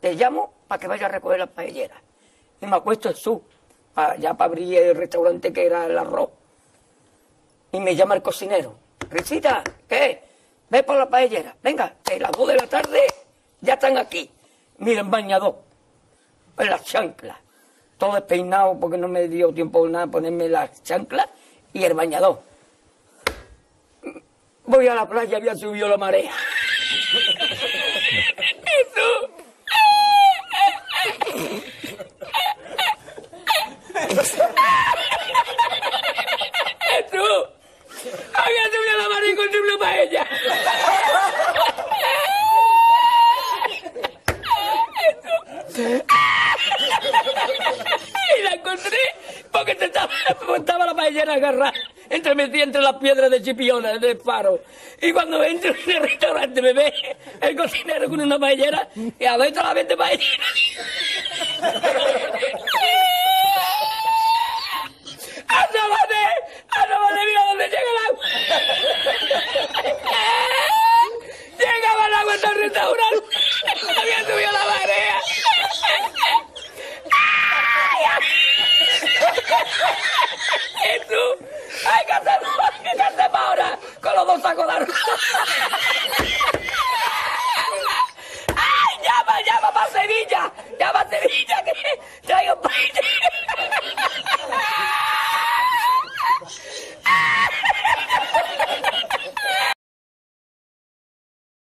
te llamo para que vaya a recoger las paelleras. Y me acuesto en su, ya para abrir el restaurante que era el arroz. Y me llama el cocinero. Risita, ¿qué? Ve por la paellera. Venga, que las dos de la tarde ya están aquí. Miren, bañador. En las chanclas. Todo despeinado porque no me dio tiempo nada ponerme las chanclas y el bañador. Voy a la playa, había subido la marea. ¿Y tú? Tú? Había subido la marea y con su paella. y la encontré porque te estaba, estaba la paellera agarrada entremetí entre las piedras de Chipiona, de Faro. Y cuando entro en el restaurante me ve el cocinero con una paellera y a ver la vez paellera. ¡Asómate! ¡Asómate! ¡Mira dónde llega el agua! ¡Llegaba el agua hasta el restaurante! ¡Había subido la marea! ¡Ay! Sevilla! ¡Llama a Sevilla! Que!